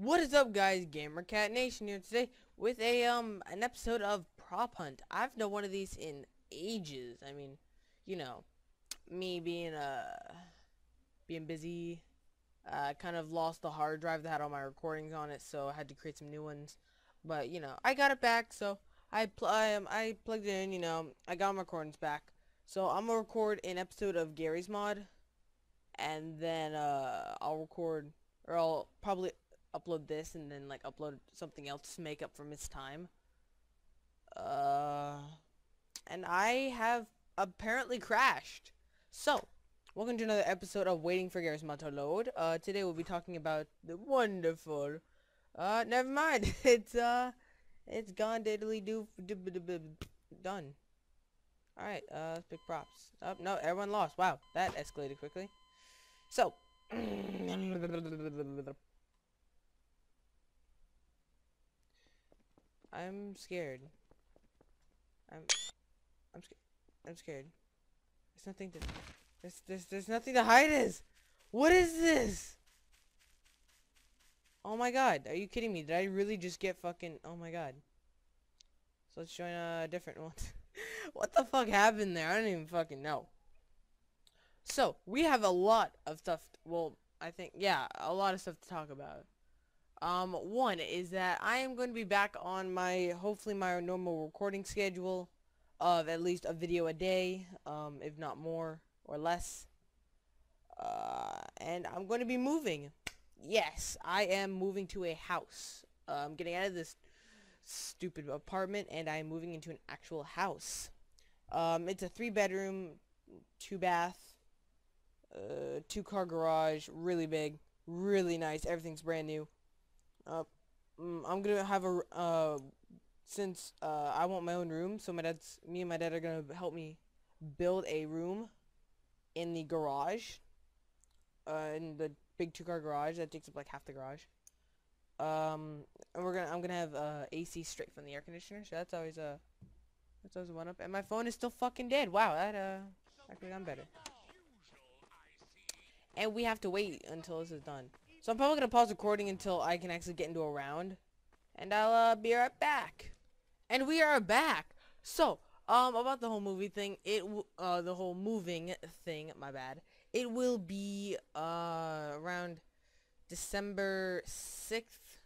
What is up guys, Gamer Cat Nation here today with a um an episode of Prop Hunt. I've done one of these in ages. I mean, you know, me being uh being busy, uh kind of lost the hard drive that had all my recordings on it, so I had to create some new ones. But you know, I got it back, so I pl I, um, I plugged it in, you know, I got my recordings back. So I'm gonna record an episode of Garry's Mod and then uh I'll record or I'll probably upload this and then like upload something else to make up for missed time. Uh, and I have apparently crashed. So, welcome to another episode of Waiting for Garry's Mod to load. Uh, today we'll be talking about the wonderful. Uh, never mind. it's uh, it's gone diddly do done. All right. Uh, pick props. Oh, no, everyone lost. Wow, that escalated quickly. So. I'm scared. I'm I'm scared. I'm scared. There's nothing to there's there's there's nothing to hide is. What is this? Oh my god, are you kidding me? Did I really just get fucking oh my god. So let's join a different one. what the fuck happened there? I don't even fucking know. So, we have a lot of stuff, well, I think, yeah, a lot of stuff to talk about. Um, one is that I am going to be back on my, hopefully my normal recording schedule of at least a video a day, um, if not more or less. Uh, and I'm going to be moving. Yes, I am moving to a house. Uh, I'm getting out of this stupid apartment and I'm moving into an actual house. Um, it's a three bedroom, two bath, uh, two car garage, really big, really nice. Everything's brand new. Uh, mm, I'm gonna have a uh, since uh, I want my own room, so my dad's me and my dad are gonna help me build a room in the garage, uh, in the big two car garage that takes up like half the garage. Um, and we're gonna I'm gonna have uh, AC straight from the air conditioner, so that's always a that's always one up. And my phone is still fucking dead. Wow, that uh actually I'm better. And we have to wait until this is done. So I'm probably going to pause recording until I can actually get into a round. And I'll uh, be right back. And we are back. So, um, about the whole movie thing, it, uh, the whole moving thing, my bad. It will be, uh, around December 6th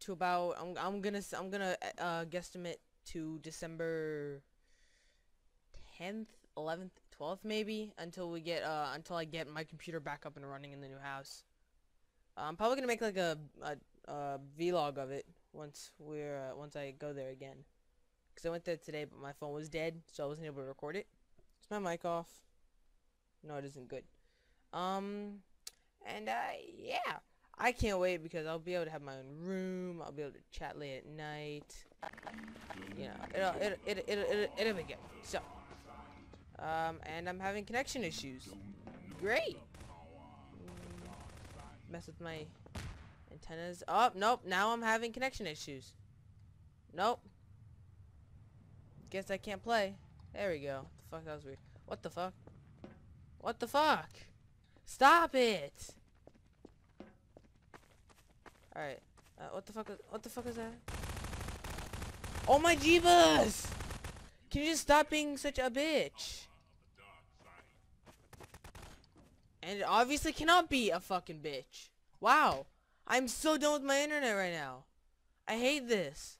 to about, I'm, I'm gonna, I'm gonna, uh, guesstimate to December 10th, 11th, 12th maybe, until we get, uh, until I get my computer back up and running in the new house. I'm probably gonna make like a, a, a vlog of it once we're uh, once I go there again. Cause I went there today, but my phone was dead, so I wasn't able to record it. Is my mic off? No, it isn't good. Um, and uh, yeah, I can't wait because I'll be able to have my own room. I'll be able to chat late at night. You know, it'll it'll it'll it'll, it'll, it'll be good. So, um, and I'm having connection issues. Great mess with my antennas. Oh, nope. Now I'm having connection issues. Nope. Guess I can't play. There we go. The fuck, that was weird. What the fuck? What the fuck? Stop it! Alright. Uh, what the fuck what the fuck is that? Oh my jeebus! Can you just stop being such a bitch? And it obviously cannot be a fucking bitch. Wow. I'm so done with my internet right now. I hate this.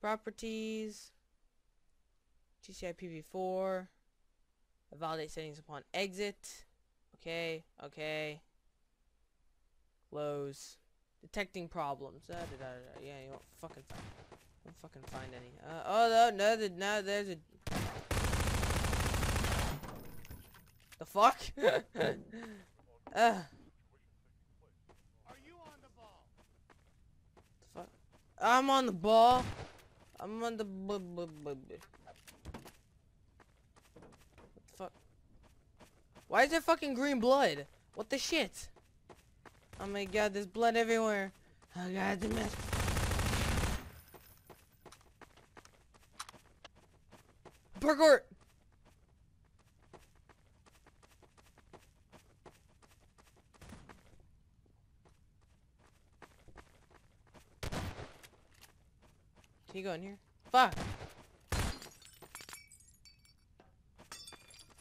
Properties. GCI PV4. Validate settings upon exit. Okay, okay. Close. Detecting problems. Da, da, da, yeah, you won't fucking find. Won't fucking find any. Uh, oh no, no, no, there's a The fuck? uh. Fuck. I'm on the ball. I'm on the What the fuck? Why is there fucking green blood? What the shit? Oh my god, there's blood everywhere. Oh god, the mess. Parkour! You go in here? Fuck!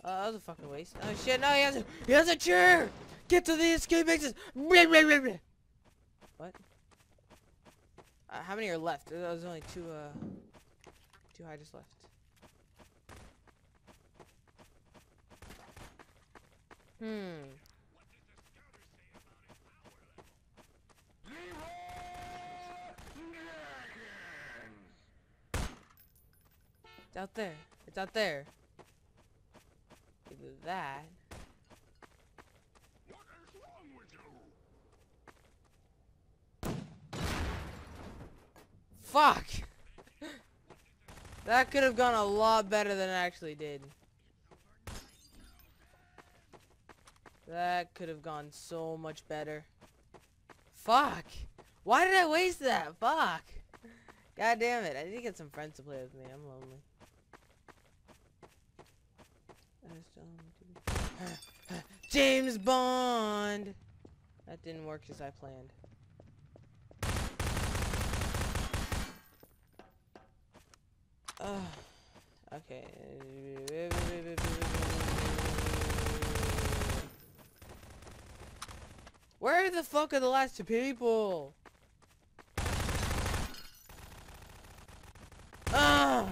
Uh, that was a fucking waste. Oh shit, no, he has a, he has a chair! Get to the escape exits! What? Uh, how many are left? There was only two, uh, two just left. Hmm. It's out there. It's out there. Either that. Fuck! that could have gone a lot better than it actually did. That could have gone so much better. Fuck! Why did I waste that? Fuck! God damn it. I need to get some friends to play with me. I'm lonely. James Bond! That didn't work as I planned. Uh, okay. Where the fuck are the last two people? Ah!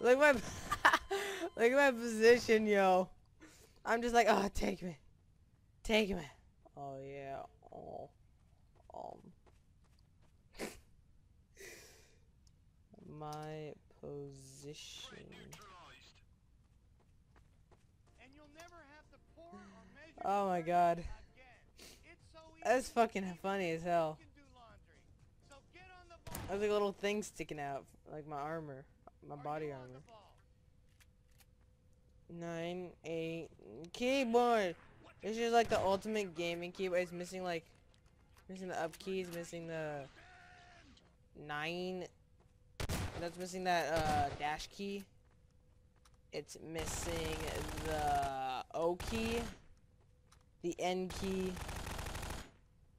Look my Look at my position, yo. I'm just like, oh, take me. Take me. Oh, yeah. Oh. Um. my position. Oh my god. That's fucking funny as hell. There's like a little thing sticking out, like my armor, my body armor. Nine, eight, keyboard. This is like the ultimate gaming keyboard. It's missing like, missing the up keys, missing the nine. That's missing that uh, dash key. It's missing the O key, the N key,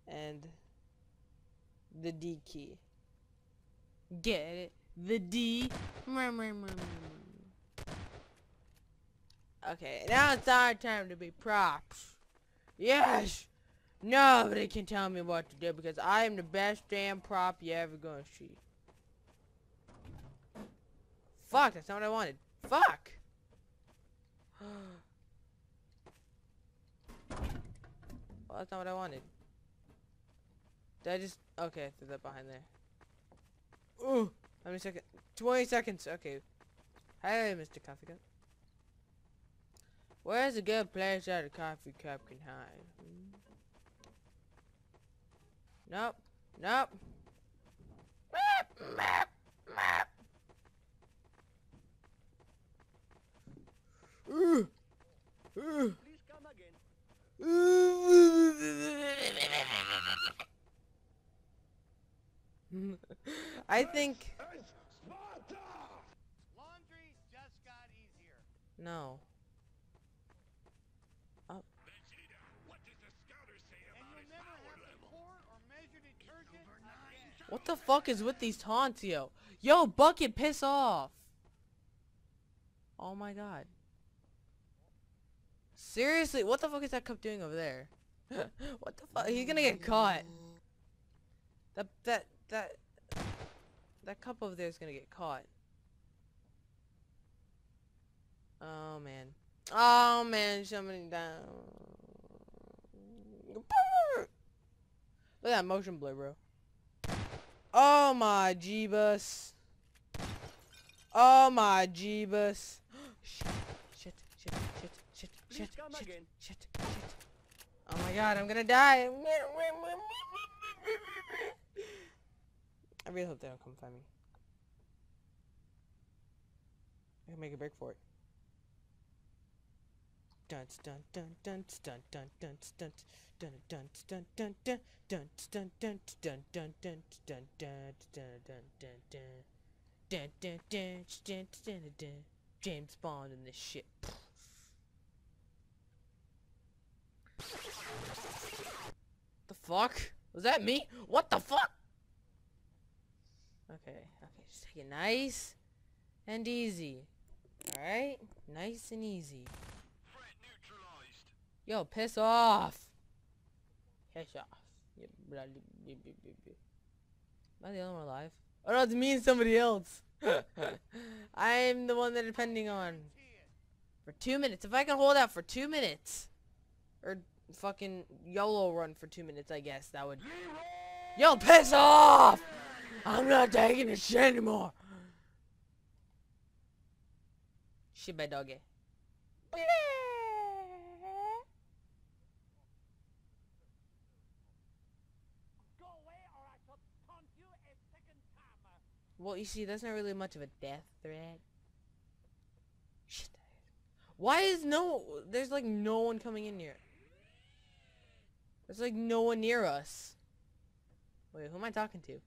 and the D key. Get it? The D. Okay, now it's our time to be props. Yes! Nobody can tell me what to do because I am the best damn prop you ever gonna see. Fuck, that's not what I wanted. Fuck! well, that's not what I wanted. Did I just... Okay, I threw that behind there. Ooh! How many seconds? 20 seconds! Okay. Hey, Mr. Cup. Where's a good place that a coffee cup can hide? Hmm? Nope. Nope. Map, map, map. Ooh. Ooh. Please come again. I think. No. What the fuck is with these taunts, yo? Yo, Bucket, piss off. Oh my god. Seriously, what the fuck is that cup doing over there? what the fuck? He's gonna get caught. That, that, that, that cup over there is gonna get caught. Oh man. Oh man, somebody down. Look at that motion blur, bro. Oh my jeebus. Oh my jeebus. shit, shit, shit, shit, shit, shit, shit, shit, shit. Oh my god, I'm gonna die. I really hope they don't come find me. I can make a break for it. James Bond in this shit. The fuck? Was that me? What the fuck? Okay, okay, just take it nice and easy. Alright? Nice and easy. Yo, piss off! Piss off. Am I the only one alive? Oh no, it's me and somebody else. I'm the one they're depending on. For two minutes. If I can hold out for two minutes. Or fucking YOLO run for two minutes, I guess. That would... Yo, piss off! I'm not taking this shit anymore. Shit by doggy. Well, you see, that's not really much of a death threat. Shit. Why is no... There's like no one coming in here. There's like no one near us. Wait, who am I talking to?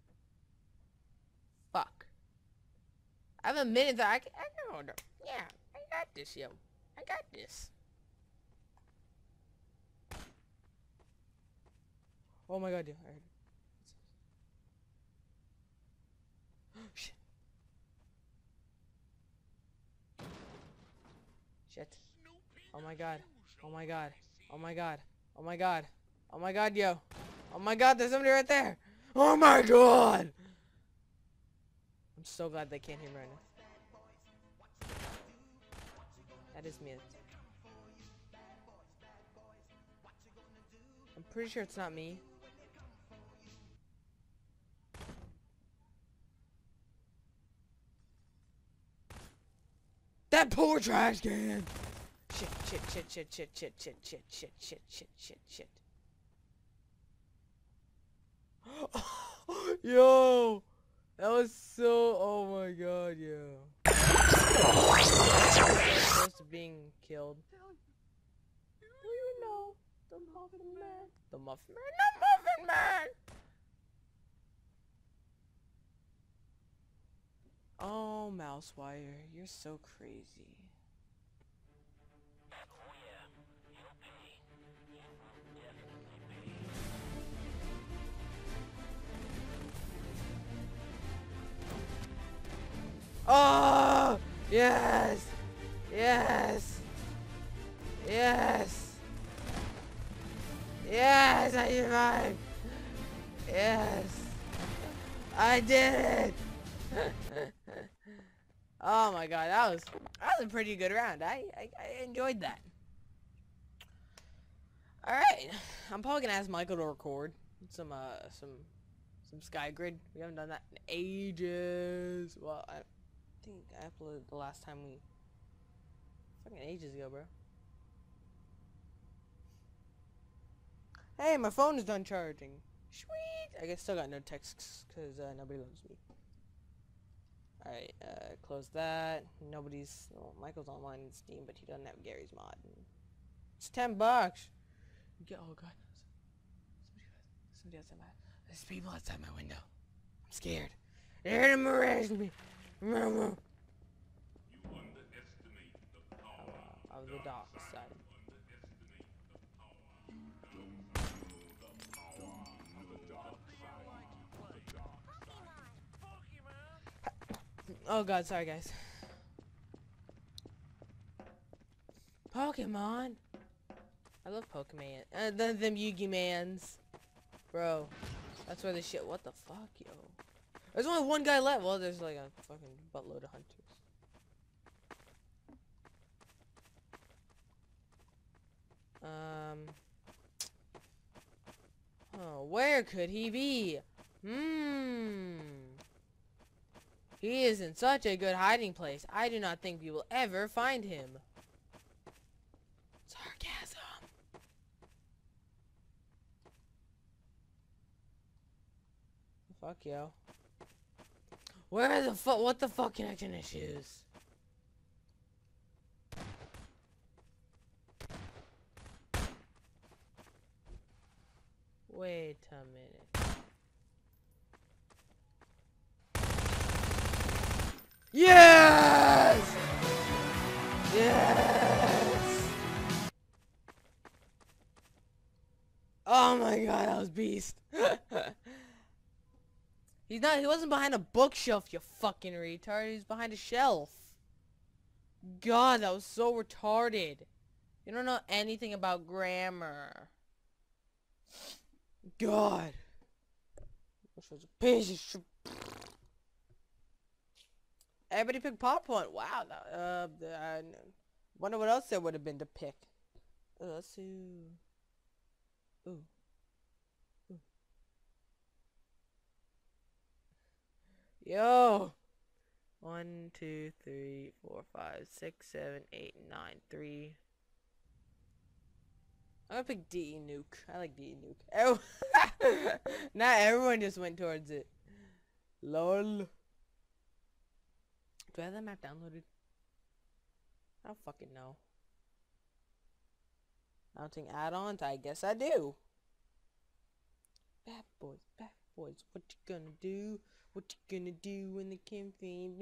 Fuck. I have a minute that I can, I hold up. Yeah, I got this, yo. I got this. Oh my god, dude. I heard it. Shit. Shit. Oh my god. Oh my god. Oh my god. Oh my god. Oh my god, yo. Oh my god, there's somebody right there. Oh my god. I'm so glad they can't hear me right now. That is me. I'm pretty sure it's not me. That poor trash can! Shit, shit, shit, shit, shit, shit, shit, shit, shit, shit, shit, shit, shit. yo! That was so, oh my god, yo. Close to being killed. Do you know the Muffin Man? The Muffin Man? The Muffin Man! Oh, Mousewire, you're so crazy. Oh! Yes! Yes! Yes! Yes, I survived! Yes! I did it! oh my god, that was that was a pretty good round. I I, I enjoyed that. All right, I'm probably gonna ask Michael to record some uh some some Skygrid. We haven't done that in ages. Well, I think I uploaded the last time we fucking ages ago, bro. Hey, my phone is done charging. Sweet. I guess still got no texts because uh, nobody loves me. Alright, uh, close that. Nobody's, well, Michael's online in Steam, but he doesn't have Garry's mod. It's 10 bucks. Get, oh god. Somebody, somebody outside my, there's people outside my window. I'm scared. They're gonna arrest me. You underestimate the power of the dark side. Oh god, sorry guys. Pokemon. I love Pokemon. Uh, the, them Yugi mans. Bro. That's where the shit. What the fuck, yo? There's only one guy left. Well, there's like a fucking buttload of hunters. Um. Oh, where could he be? Hmm. He is in such a good hiding place. I do not think we will ever find him. Sarcasm. Fuck yo. Where the fuck? What the fuck connection issues? Wait a minute. Yes! Yes! Oh my god, that was beast. He's not, he wasn't behind a bookshelf, you fucking retard. He's behind a shelf. God, that was so retarded. You don't know anything about grammar. God. This was a piece of shit. Everybody picked pop point. Wow. Uh, I wonder what else there would have been to pick. Uh, let's see. Ooh. Ooh. Yo. One, two, three, four, five, six, seven, eight, nine, three. I'm gonna pick DE Nuke. I like DE Nuke. Oh, not everyone just went towards it. LOL. Do I have that map downloaded? I don't fucking know. Mounting add-ons? I guess I do. Bad boys, bad boys, what you gonna do? What you gonna do when the campaign?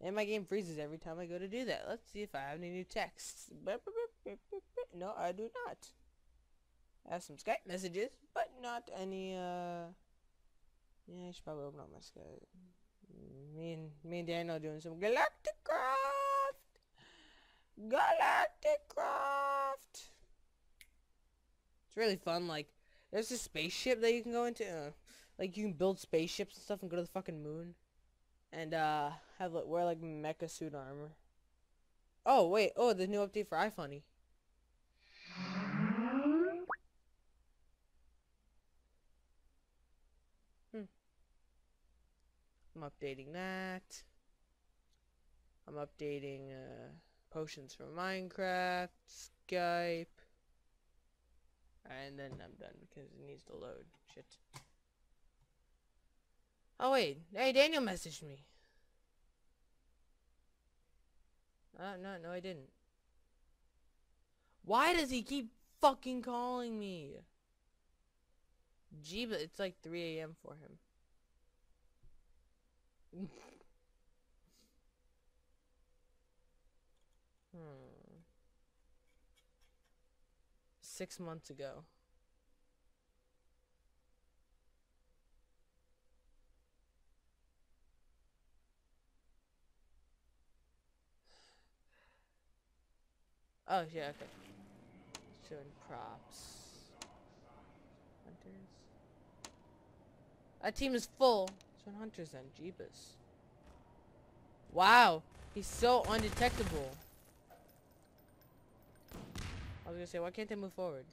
And my game freezes every time I go to do that. Let's see if I have any new texts. No, I do not. I have some Skype messages, but not any, uh... Yeah, I should probably open up my Skype. Me and, me and Daniel doing some Galacticraft! Galactic Craft! It's really fun, like, there's a spaceship that you can go into. Uh, like, you can build spaceships and stuff and go to the fucking moon. And, uh, have, like, wear, like, mecha suit armor. Oh, wait. Oh, the new update for iFunny. I'm updating that. I'm updating, uh, potions for Minecraft, Skype. And then I'm done because it needs to load. Shit. Oh wait, hey Daniel messaged me. Uh, no, no I didn't. Why does he keep fucking calling me? Gee, but it's like 3 a.m. for him. Hmm six months ago. Oh, yeah, okay. Showing props. Hunters. That team is full. Showing hunters then. Jeebus. Wow. He's so undetectable. I was gonna say, why can't they move forward?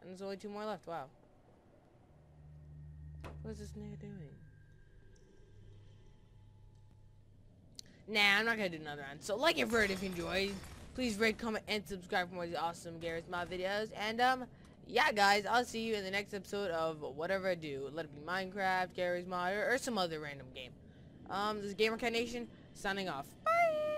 And there's only two more left, wow. What is this nigga doing? Nah, I'm not gonna do another one. So like and favorite if you enjoyed. Please rate, comment, and subscribe for more of these awesome Garry's Mod videos. And um, yeah guys, I'll see you in the next episode of whatever I do. Let it be Minecraft, Garry's Mod, or, or some other random game. Um, this is Gamer Nation signing off. Bye!